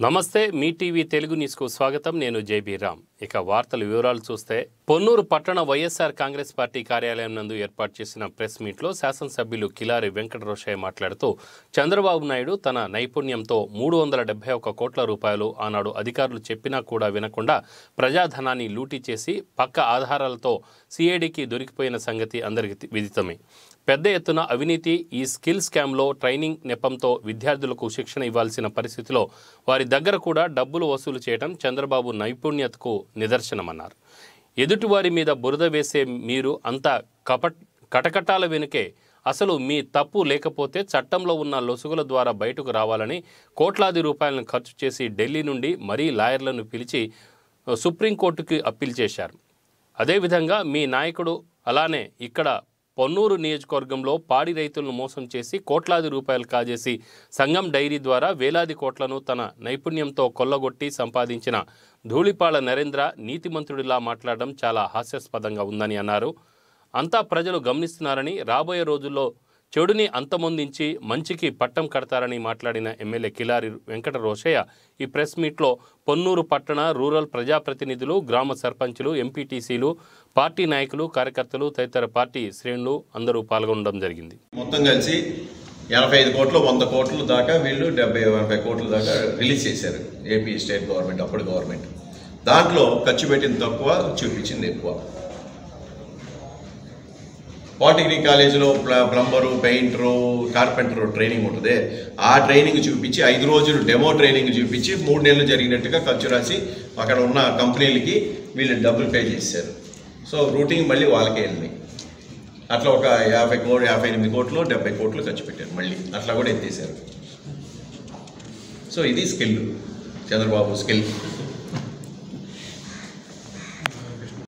నమస్తే మీ టీవీ తెలుగు న్యూస్కు స్వాగతం. నేను జేబీ రామ్. ఇక వార్తల వివరాలు చూస్తే పొన్నూరు పట్టణ వైఎస్ఆర్ కాంగ్రెస్ పార్టీ కార్యాలయం నందు ఏర్పాటు చేసిన ప్రెస్ మీట్లో శాసనసభ్యులు కిలారి వెంకటరోషయ్య మాట్లాడుతూ చంద్రబాబు నాయుడు తన నైపుణ్యంతో మూడు వందల డెబ్బై ఒక కోట్ల రూపాయలు ఆనాడు అధికారులు చెప్పినా కూడా వినకుండా ప్రజాధనాన్ని లూటీ చేసి పక్క ఆధారాలతో సిఐడికి దొరికిపోయిన సంగతి అందరికీ విదితమే. పెద్ద ఎత్తున అవినీతి ఈ స్కిల్ స్కామ్లో ట్రైనింగ్ నెపంతో విద్యార్థులకు శిక్షణ ఇవ్వాల్సిన పరిస్థితిలో వారి దగ్గర కూడా డబ్బులు వసూలు చేయడం చంద్రబాబు నైపుణ్యతకు నిదర్శనమన్నారు. ఎదుటివారి మీద బురద వేసే మీరు అంత కపట్ కటకటాల వెనుకే అసలు మీ తప్పు లేకపోతే చట్టంలో ఉన్న లొసుగుల ద్వారా బయటకు రావాలని కోట్లాది రూపాయలను ఖర్చు చేసి ఢిల్లీ నుండి మరీ లాయర్లను పిలిచి సుప్రీంకోర్టుకి అప్పీల్ చేశారు. అదేవిధంగా మీ నాయకుడు అలానే ఇక్కడ పొన్నూరు నియోజకవర్గంలో పాడి రైతులను మోసం చేసి కోట్లాది రూపాయలు కాజేసి సంఘం డైరీ ద్వారా వేలాది కోట్లను తన నైపుణ్యంతో కొల్లగొట్టి సంపాదించిన ధూళిపాళ నరేంద్ర నీతిమంతుడిలా మాట్లాడడం చాలా హాస్యాస్పదంగా ఉందని అన్నారు. అంతా ప్రజలు గమనిస్తున్నారని రాబోయే రోజుల్లో చెడుని అంతమొందించి మంచికి పట్టం కడతారని మాట్లాడిన ఎమ్మెల్యే కిలారి వెంకట రోషయ్య ఈ ప్రెస్ మీట్లో పొన్నూరు పట్టణ రూరల్ ప్రజాప్రతినిధులు గ్రామ సర్పంచులు ఎంపీటీసీలు పార్టీ నాయకులు కార్యకర్తలు తదితర పార్టీ శ్రేణులు అందరూ పాల్గొనడం జరిగింది. మొత్తం కలిసి ఎనభై ఐదు కోట్లు వంద కోట్ల దాకా వీళ్ళు డెబ్బై ఎనభై కోట్ల దాకా రిలీజ్ చేశారు ఏపీ స్టేట్ గవర్నమెంట్ అప్పుడు గవర్నమెంట్. దాంట్లో ఖర్చు పెట్టింది తక్కువ చూపించింది ఎక్కువ. పాలిటెక్నిక్ కాలేజీలో ప్ల- ప్లంబరు పెయింటరు కార్పెంటరు ట్రైనింగ్ ఉంటుంది. ఆ ట్రైనింగ్ చూపించి ఐదు రోజులు డెమో ట్రైనింగ్ చూపించి మూడు నెలలు జరిగినట్టుగా ఖర్చు రాసి అక్కడ ఉన్న కంపెనీలకి వీళ్ళు డబ్బులు పే చేశారు. సో రూటింగ్ మళ్ళీ వాళ్ళకే వెళ్ళినాయి అట్లా ఒక యాభై కోట్లు యాభై ఎనిమిది కోట్లు డెబ్బై కోట్లు ఖర్చు పెట్టారు మళ్ళీ. అట్లా కూడా ఎత్తేసారు సో ఇది స్కిల్. చంద్రబాబు స్కిల్.